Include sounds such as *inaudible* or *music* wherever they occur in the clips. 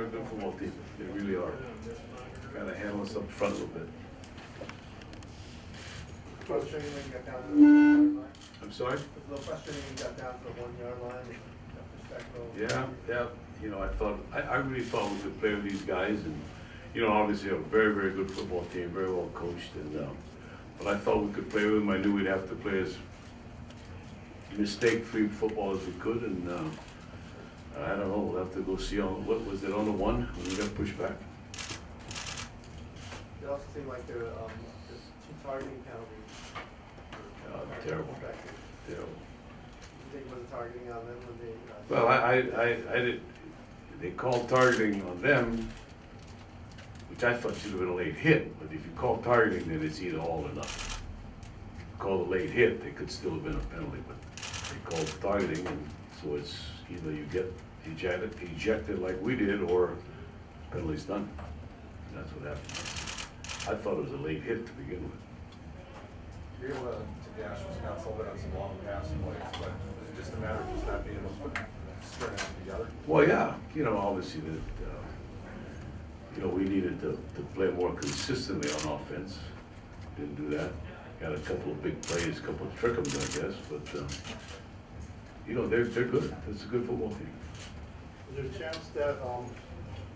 they're a good football team, they really are. Gotta handle us up front a little bit. Frustrating when you got down to the one yard line. I'm sorry? It's a little frustrating when you got down to the one yard line got. Yeah, yeah, you know, I thought, I, I really thought we could play with these guys and, you know, obviously a very, very good football team, very well coached and, um, but I thought we could play with them. I knew we'd have to play as mistake-free football as we could and, uh, I don't know, we'll have to go see on, what, was it on the one when we got pushed back? It also seemed like there, um, two targeting penalties. Uh, terrible, Perspective. terrible. You think it was targeting on them when they? uh, Well, I, I, I, I did, they called targeting on them, which I thought should have been a late hit, but if you call targeting, then it's either all or nothing. Call a late hit, it could still have been a penalty, but they called targeting, and so it's either you get ejected, ejected like we did, or penalty's done. And that's what happened. I thought it was a late hit to begin with. You're able to, dash was counsel on some long pass plays, but is it just a matter of just not being able to put string together? Well, yeah, you know, obviously that, uh, you know, we needed to, to play more consistently on offense. Didn't do that. Got a couple of big plays, a couple of trickums, I guess, but, uh, you know, they're, they're good. It's a good football team. Is there a chance that, um,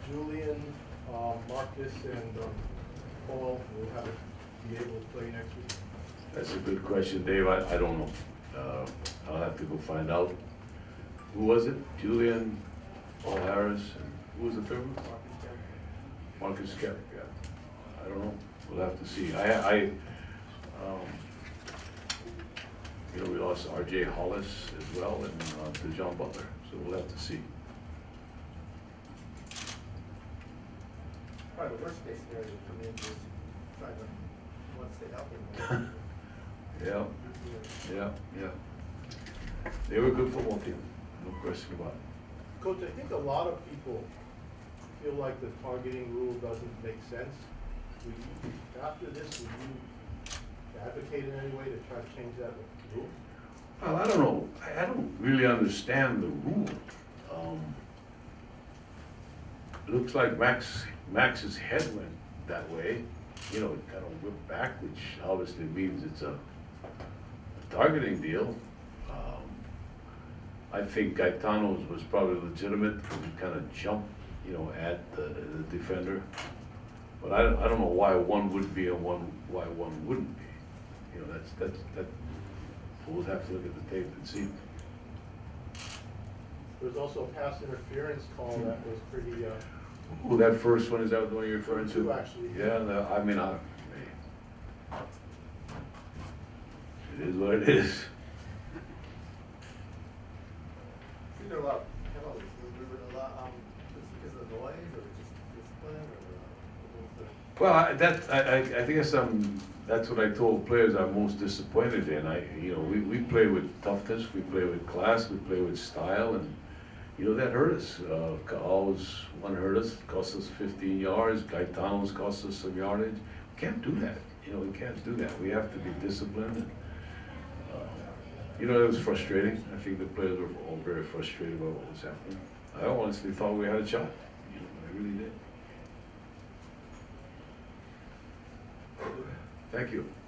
Julian, um, Marcus and, um, Paul will have, be able to play next week? That's a good question, Dave. I, I don't know. Uh, I'll have to go find out. Who was it? Julian, Paul Harris, and who was the third one? Marcus Kemp. Marcus Kemp, yeah. I don't know, we'll have to see. I, I, um, you know, we lost RJ Hollis as well and, uh, to John Butler, so we'll have to see. Probably the worst case scenario for me is trying to, want to stay healthy. *laughs* Yeah, yeah, yeah. They were a good football team, no question about it. Coach, I think a lot of people feel like the targeting rule doesn't make sense. Will you, after this, will you advocate in any way to try to change that rule? Well, I don't know, I, don't really understand the rule. Um, Looks like Max, Max's head went that way, you know, it kind of whipped back, which obviously means it's a a targeting deal. Um, I think Gaetano's was probably legitimate, he kind of jumped, you know, at the, the defender. But I don't, I don't know why one would be and one, why one wouldn't be. You know, that's, that's, that, we'll have to look at the tape and see. There was also a pass interference call that was pretty, uh, Well, that first one, is that the one you're referring to? Two, actually. Yeah, no, I mean, I, it is what it is. See, there are a lot of penalties, was there a lot, um, just because of the noise or just discipline or, uh, what was the? Well, I, that, I, I, I think that's, um, that's what I told players I'm most disappointed in. I, you know, we, we play with toughness, we play with class, we play with style, and, you know, that hurt us. Uh, always one hurt us, cost us fifteen yards, Gaetano's cost us some yardage. We Can't do that, you know, we can't do that. We have to be disciplined. uh, You know, it was frustrating. I think the players were all very frustrated about what was happening. I honestly thought we had a shot, you know, I really did. Thank you.